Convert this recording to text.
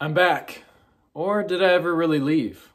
I'm back. Or did I ever really leave?